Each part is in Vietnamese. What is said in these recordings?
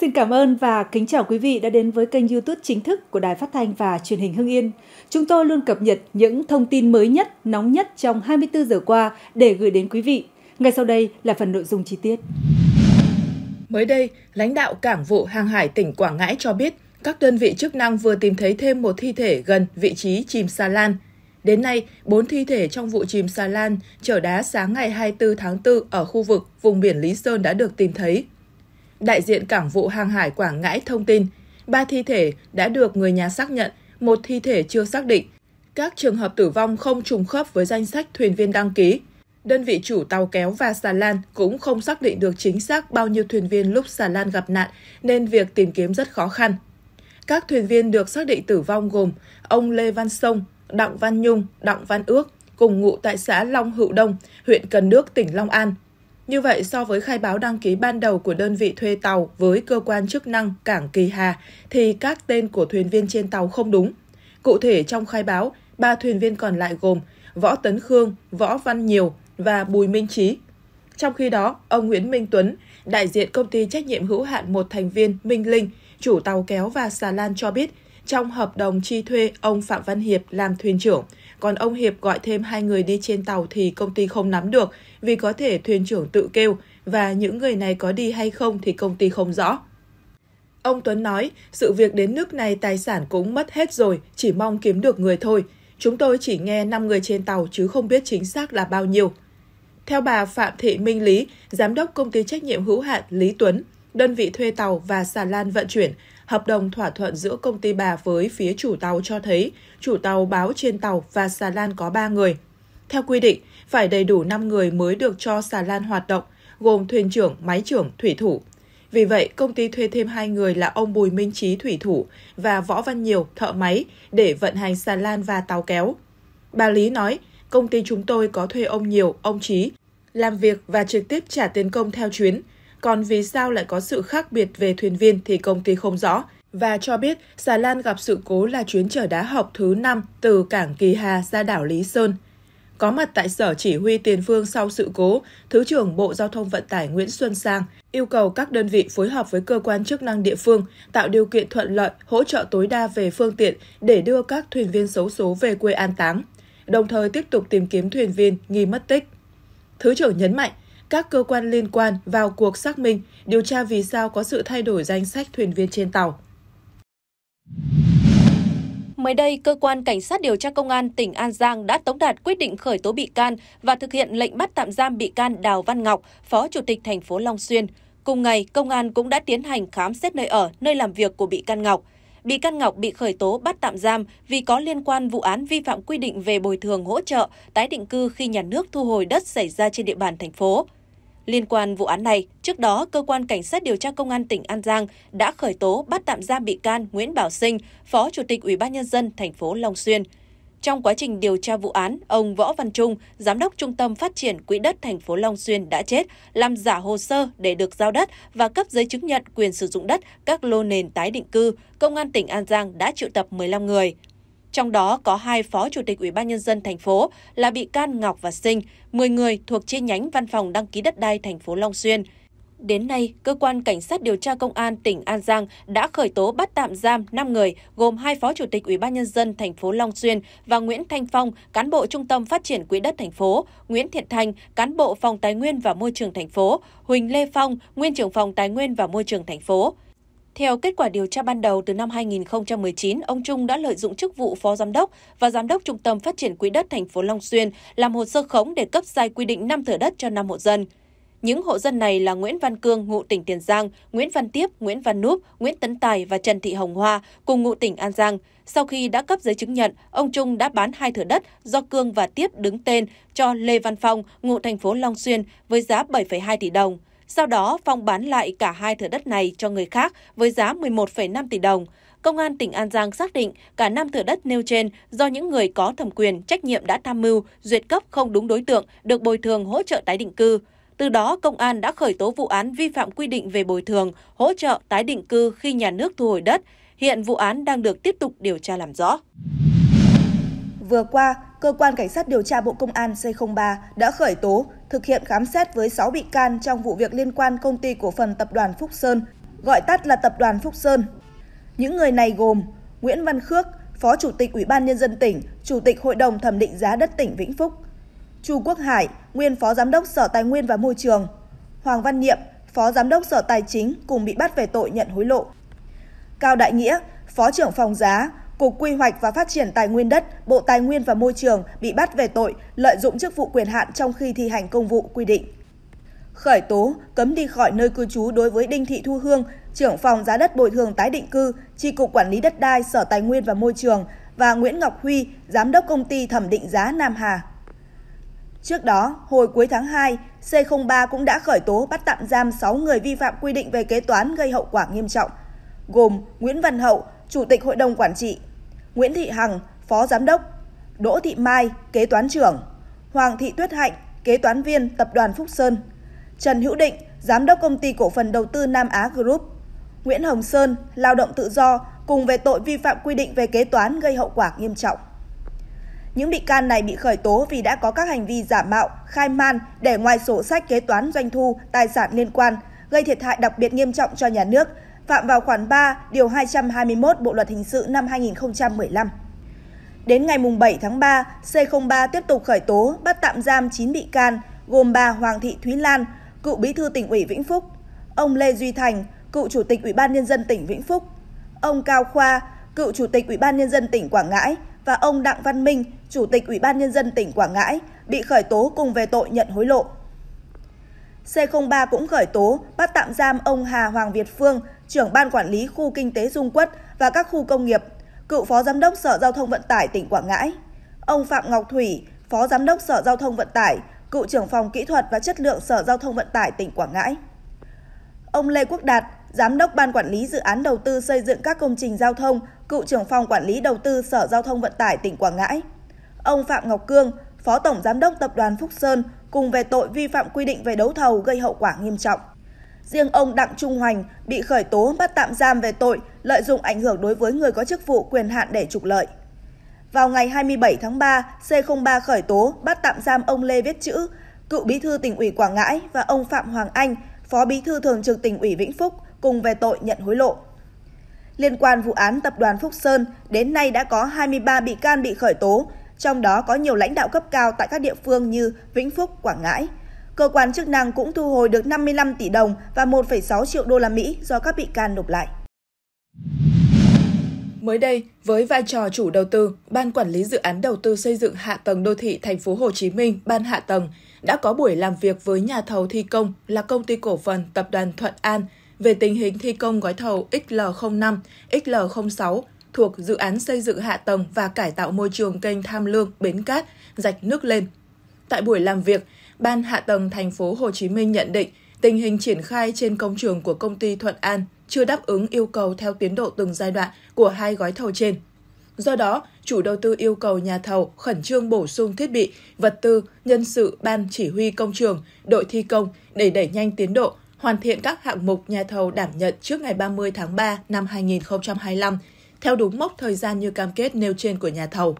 Xin cảm ơn và kính chào quý vị đã đến với kênh YouTube chính thức của Đài Phát thanh và Truyền hình Hưng Yên. Chúng tôi luôn cập nhật những thông tin mới nhất, nóng nhất trong 24 giờ qua để gửi đến quý vị. Ngay sau đây là phần nội dung chi tiết. Mới đây, lãnh đạo Cảng vụ Hàng hải tỉnh Quảng Ngãi cho biết các đơn vị chức năng vừa tìm thấy thêm một thi thể gần vị trí chìm xà lan. Đến nay, bốn thi thể trong vụ chìm xà lan chở đá sáng ngày 24 tháng 4 ở khu vực vùng biển Lý Sơn đã được tìm thấy. Đại diện Cảng vụ Hàng hải Quảng Ngãi thông tin, ba thi thể đã được người nhà xác nhận, một thi thể chưa xác định. Các trường hợp tử vong không trùng khớp với danh sách thuyền viên đăng ký. Đơn vị chủ tàu kéo và xà lan cũng không xác định được chính xác bao nhiêu thuyền viên lúc xà lan gặp nạn nên việc tìm kiếm rất khó khăn. Các thuyền viên được xác định tử vong gồm ông Lê Văn Sông, Đặng Văn Nhung, Đặng Văn Ước, cùng ngụ tại xã Long Hữu Đông, huyện Cần Đước, tỉnh Long An. Như vậy, so với khai báo đăng ký ban đầu của đơn vị thuê tàu với cơ quan chức năng Cảng Kỳ Hà, thì các tên của thuyền viên trên tàu không đúng. Cụ thể trong khai báo, ba thuyền viên còn lại gồm Võ Tấn Khương, Võ Văn Nhiều và Bùi Minh Trí. Trong khi đó, ông Nguyễn Minh Tuấn, đại diện công ty trách nhiệm hữu hạn một thành viên Minh Linh, chủ tàu kéo và xà lan cho biết, trong hợp đồng chi thuê ông Phạm Văn Hiệp làm thuyền trưởng, còn ông Hiệp gọi thêm hai người đi trên tàu thì công ty không nắm được vì có thể thuyền trưởng tự kêu và những người này có đi hay không thì công ty không rõ. Ông Tuấn nói, sự việc đến nước này tài sản cũng mất hết rồi, chỉ mong kiếm được người thôi. Chúng tôi chỉ nghe 5 người trên tàu chứ không biết chính xác là bao nhiêu. Theo bà Phạm Thị Minh Lý, giám đốc công ty trách nhiệm hữu hạn Lý Tuấn, đơn vị thuê tàu và xà lan vận chuyển, hợp đồng thỏa thuận giữa công ty bà với phía chủ tàu cho thấy chủ tàu báo trên tàu và xà lan có 3 người. Theo quy định, phải đầy đủ 5 người mới được cho xà lan hoạt động, gồm thuyền trưởng, máy trưởng, thủy thủ. Vì vậy, công ty thuê thêm hai người là ông Bùi Minh Trí thủy thủ và Võ Văn Nhiều thợ máy để vận hành xà lan và tàu kéo. Bà Lý nói, công ty chúng tôi có thuê ông Nhiều, ông Trí làm việc và trực tiếp trả tiền công theo chuyến. Còn vì sao lại có sự khác biệt về thuyền viên thì công ty không rõ và cho biết xà lan gặp sự cố là chuyến chở đá học thứ 5 từ cảng Kỳ Hà ra đảo Lý Sơn. Có mặt tại sở chỉ huy tiền phương sau sự cố, Thứ trưởng Bộ Giao thông Vận tải Nguyễn Xuân Sang yêu cầu các đơn vị phối hợp với cơ quan chức năng địa phương tạo điều kiện thuận lợi, hỗ trợ tối đa về phương tiện để đưa các thuyền viên xấu số về quê an táng, đồng thời tiếp tục tìm kiếm thuyền viên nghi mất tích. Thứ trưởng nhấn mạnh, các cơ quan liên quan vào cuộc xác minh, điều tra vì sao có sự thay đổi danh sách thuyền viên trên tàu. Mới đây, cơ quan cảnh sát điều tra công an tỉnh An Giang đã tống đạt quyết định khởi tố bị can và thực hiện lệnh bắt tạm giam bị can Đào Văn Ngọc, Phó Chủ tịch thành phố Long Xuyên. Cùng ngày, công an cũng đã tiến hành khám xét nơi ở, nơi làm việc của bị can Ngọc. Bị can Ngọc bị khởi tố bắt tạm giam vì có liên quan vụ án vi phạm quy định về bồi thường hỗ trợ tái định cư khi nhà nước thu hồi đất xảy ra trên địa bàn thành phố. Liên quan vụ án này, trước đó, Cơ quan Cảnh sát điều tra Công an tỉnh An Giang đã khởi tố bắt tạm giam bị can Nguyễn Bảo Sinh, Phó Chủ tịch Ủy ban Nhân dân thành phố Long Xuyên. Trong quá trình điều tra vụ án, ông Võ Văn Trung, Giám đốc Trung tâm Phát triển Quỹ đất thành phố Long Xuyên đã chết, làm giả hồ sơ để được giao đất và cấp giấy chứng nhận quyền sử dụng đất các lô nền tái định cư. Công an tỉnh An Giang đã triệu tập 15 người. Trong đó có hai phó chủ tịch Ủy ban nhân dân thành phố là bị can Ngọc và Sinh, 10 người thuộc chi nhánh Văn phòng đăng ký đất đai thành phố Long Xuyên. Đến nay, cơ quan cảnh sát điều tra công an tỉnh An Giang đã khởi tố bắt tạm giam 5 người, gồm hai phó chủ tịch Ủy ban nhân dân thành phố Long Xuyên và Nguyễn Thanh Phong, cán bộ Trung tâm Phát triển Quỹ đất thành phố, Nguyễn Thiện Thành, cán bộ Phòng Tài nguyên và Môi trường thành phố, Huỳnh Lê Phong, nguyên trưởng phòng Tài nguyên và Môi trường thành phố. Theo kết quả điều tra ban đầu từ năm 2019, ông Trung đã lợi dụng chức vụ phó giám đốc và giám đốc Trung tâm Phát triển Quỹ đất thành phố Long Xuyên làm hồ sơ khống để cấp sai quy định 5 thửa đất cho 5 hộ dân. Những hộ dân này là Nguyễn Văn Cương, ngụ tỉnh Tiền Giang, Nguyễn Văn Tiếp, Nguyễn Văn Núp, Nguyễn Tấn Tài và Trần Thị Hồng Hoa, cùng ngụ tỉnh An Giang. Sau khi đã cấp giấy chứng nhận, ông Trung đã bán hai thửa đất do Cương và Tiếp đứng tên cho Lê Văn Phong, ngụ thành phố Long Xuyên với giá 7,2 tỷ đồng. Sau đó, Phong bán lại cả hai thửa đất này cho người khác với giá 11,5 tỷ đồng. Công an tỉnh An Giang xác định cả năm thửa đất nêu trên do những người có thẩm quyền trách nhiệm đã tham mưu, duyệt cấp không đúng đối tượng được bồi thường hỗ trợ tái định cư. Từ đó, công an đã khởi tố vụ án vi phạm quy định về bồi thường, hỗ trợ tái định cư khi nhà nước thu hồi đất. Hiện vụ án đang được tiếp tục điều tra làm rõ. Vừa qua, Cơ quan Cảnh sát điều tra Bộ Công an C03 đã khởi tố, thực hiện khám xét với 6 bị can trong vụ việc liên quan công ty cổ phần tập đoàn Phúc Sơn gọi tắt là Tập đoàn Phúc Sơn. Những người này gồm Nguyễn Văn Khước, Phó Chủ tịch Ủy ban Nhân dân tỉnh, Chủ tịch Hội đồng Thẩm định Giá đất tỉnh Vĩnh Phúc, Chu Quốc Hải, nguyên Phó Giám đốc Sở Tài nguyên và Môi trường, Hoàng Văn niệm Phó Giám đốc Sở Tài chính cùng bị bắt về tội nhận hối lộ. Cao Đại Nghĩa, Phó trưởng phòng giá, Cục Quy hoạch và Phát triển Tài nguyên đất, Bộ Tài nguyên và Môi trường bị bắt về tội lợi dụng chức vụ quyền hạn trong khi thi hành công vụ quy định. Khởi tố, cấm đi khỏi nơi cư trú đối với Đinh Thị Thu Hương, trưởng phòng giá đất bồi thường tái định cư, Chi cục Quản lý đất đai, Sở Tài nguyên và Môi trường và Nguyễn Ngọc Huy, giám đốc công ty thẩm định giá Nam Hà. Trước đó, hồi cuối tháng 2, C03 cũng đã khởi tố bắt tạm giam 6 người vi phạm quy định về kế toán gây hậu quả nghiêm trọng, gồm Nguyễn Văn Hậu, Chủ tịch Hội đồng Quản trị, Nguyễn Thị Hằng, Phó Giám đốc, Đỗ Thị Mai, Kế toán trưởng, Hoàng Thị Tuyết Hạnh, Kế toán viên Tập đoàn Phúc Sơn, Trần Hữu Định, Giám đốc Công ty Cổ phần Đầu tư Nam Á Group, Nguyễn Hồng Sơn, lao động tự do cùng về tội vi phạm quy định về kế toán gây hậu quả nghiêm trọng. Những bị can này bị khởi tố vì đã có các hành vi giả mạo, khai man để ngoài sổ sách kế toán doanh thu, tài sản liên quan, gây thiệt hại đặc biệt nghiêm trọng cho nhà nước, phạm vào khoản 3, điều 221 Bộ luật hình sự năm 2015. Đến ngày 7 tháng 3, C03 tiếp tục khởi tố, bắt tạm giam 9 bị can, gồm bà Hoàng Thị Thúy Lan, cựu bí thư tỉnh ủy Vĩnh Phúc, ông Lê Duy Thành, cựu chủ tịch Ủy ban nhân dân tỉnh Vĩnh Phúc, ông Cao Khoa, cựu chủ tịch Ủy ban nhân dân tỉnh Quảng Ngãi và ông Đặng Văn Minh, chủ tịch Ủy ban nhân dân tỉnh Quảng Ngãi bị khởi tố cùng về tội nhận hối lộ. C03 cũng khởi tố bắt tạm giam ông Hà Hoàng Việt Phương, trưởng ban quản lý khu kinh tế Dung Quất và các khu công nghiệp, cựu phó giám đốc Sở Giao thông Vận tải tỉnh Quảng Ngãi, ông Phạm Ngọc Thủy, phó giám đốc Sở Giao thông Vận tải, cựu trưởng phòng kỹ thuật và chất lượng Sở Giao thông Vận tải tỉnh Quảng Ngãi. Ông Lê Quốc Đạt, giám đốc ban quản lý dự án đầu tư xây dựng các công trình giao thông, cựu trưởng phòng quản lý đầu tư Sở Giao thông Vận tải tỉnh Quảng Ngãi. Ông Phạm Ngọc Cương, phó tổng giám đốc tập đoàn Phúc Sơn cùng về tội vi phạm quy định về đấu thầu gây hậu quả nghiêm trọng. Riêng ông Đặng Trung Hoành bị khởi tố bắt tạm giam về tội lợi dụng ảnh hưởng đối với người có chức vụ quyền hạn để trục lợi. Vào ngày 27 tháng 3, C03 khởi tố bắt tạm giam ông Lê Viết Chữ, cựu bí thư tỉnh ủy Quảng Ngãi và ông Phạm Hoàng Anh, phó bí thư thường trực tỉnh ủy Vĩnh Phúc cùng về tội nhận hối lộ. Liên quan vụ án tập đoàn Phúc Sơn, đến nay đã có 23 bị can bị khởi tố, trong đó có nhiều lãnh đạo cấp cao tại các địa phương như Vĩnh Phúc, Quảng Ngãi. Cơ quan chức năng cũng thu hồi được 55 tỷ đồng và 1,6 triệu đô la Mỹ do các bị can nộp lại. Mới đây, với vai trò chủ đầu tư, Ban quản lý dự án đầu tư xây dựng hạ tầng đô thị thành phố Hồ Chí Minh, Ban hạ tầng đã có buổi làm việc với nhà thầu thi công là công ty cổ phần Tập đoàn Thuận An về tình hình thi công gói thầu XL05, XL06 thuộc dự án xây dựng hạ tầng và cải tạo môi trường kênh Tham Lương, Bến Cát, rạch nước lên. Tại buổi làm việc, Ban hạ tầng thành phố Hồ Chí Minh nhận định tình hình triển khai trên công trường của công ty Thuận An chưa đáp ứng yêu cầu theo tiến độ từng giai đoạn của hai gói thầu trên. Do đó, chủ đầu tư yêu cầu nhà thầu khẩn trương bổ sung thiết bị, vật tư, nhân sự ban chỉ huy công trường, đội thi công để đẩy nhanh tiến độ, hoàn thiện các hạng mục nhà thầu đảm nhận trước ngày 30 tháng 3 năm 2025, theo đúng mốc thời gian như cam kết nêu trên của nhà thầu.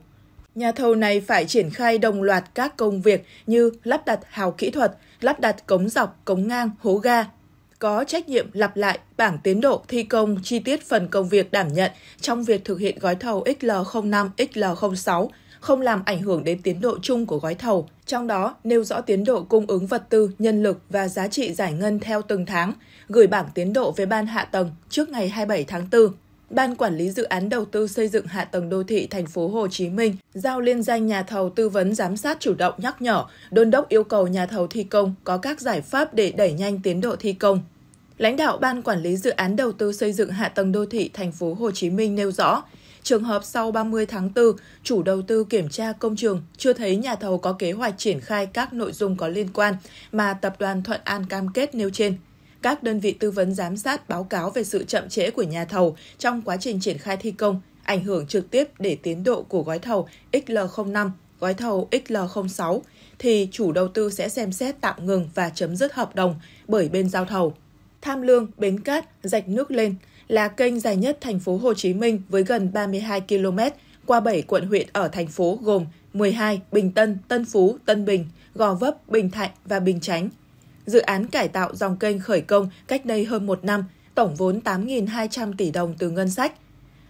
Nhà thầu này phải triển khai đồng loạt các công việc như lắp đặt hào kỹ thuật, lắp đặt cống dọc, cống ngang, hố ga, có trách nhiệm lặp lại bảng tiến độ thi công chi tiết phần công việc đảm nhận trong việc thực hiện gói thầu XL05, XL06, không làm ảnh hưởng đến tiến độ chung của gói thầu, trong đó nêu rõ tiến độ cung ứng vật tư, nhân lực và giá trị giải ngân theo từng tháng, gửi bảng tiến độ về ban hạ tầng trước ngày 27 tháng 4. Ban quản lý dự án đầu tư xây dựng hạ tầng đô thị thành phố Hồ Chí Minh giao liên danh nhà thầu tư vấn giám sát chủ động nhắc nhở, đôn đốc yêu cầu nhà thầu thi công có các giải pháp để đẩy nhanh tiến độ thi công. Lãnh đạo Ban quản lý dự án đầu tư xây dựng hạ tầng đô thị thành phố Hồ Chí Minh nêu rõ, trường hợp sau 30 tháng 4, chủ đầu tư kiểm tra công trường chưa thấy nhà thầu có kế hoạch triển khai các nội dung có liên quan mà tập đoàn Thuận An cam kết nêu trên các đơn vị tư vấn giám sát báo cáo về sự chậm trễ của nhà thầu trong quá trình triển khai thi công, ảnh hưởng trực tiếp để tiến độ của gói thầu XL05, gói thầu XL06, thì chủ đầu tư sẽ xem xét tạm ngừng và chấm dứt hợp đồng bởi bên giao thầu. Tham Lương, Bến Cát, rạch nước lên là kênh dài nhất thành phố Hồ Chí Minh với gần 32 km qua 7 quận huyện ở thành phố gồm 12, Bình Tân, Tân Phú, Tân Bình, Gò Vấp, Bình Thạnh và Bình Chánh. Dự án cải tạo dòng kênh khởi công cách đây hơn một năm, tổng vốn 8.200 tỷ đồng từ ngân sách.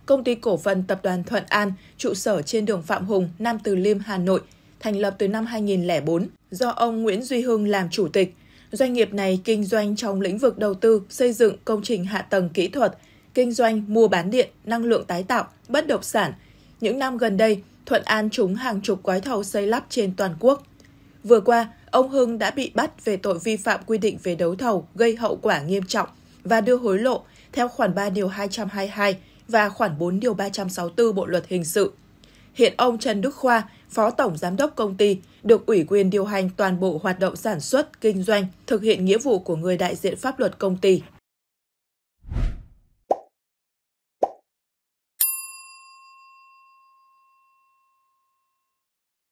Công ty cổ phần tập đoàn Thuận An, trụ sở trên đường Phạm Hùng, Nam Từ Liêm, Hà Nội, thành lập từ năm 2004 do ông Nguyễn Duy Hưng làm chủ tịch. Doanh nghiệp này kinh doanh trong lĩnh vực đầu tư, xây dựng công trình hạ tầng kỹ thuật, kinh doanh mua bán điện, năng lượng tái tạo, bất động sản. Những năm gần đây, Thuận An trúng hàng chục gói thầu xây lắp trên toàn quốc. Vừa qua, ông Hưng đã bị bắt về tội vi phạm quy định về đấu thầu gây hậu quả nghiêm trọng và đưa hối lộ theo khoản 3 điều 222 và khoản 4 điều 364 Bộ luật hình sự. Hiện ông Trần Đức Khoa, Phó Tổng Giám đốc công ty, được ủy quyền điều hành toàn bộ hoạt động sản xuất, kinh doanh, thực hiện nghĩa vụ của người đại diện pháp luật công ty.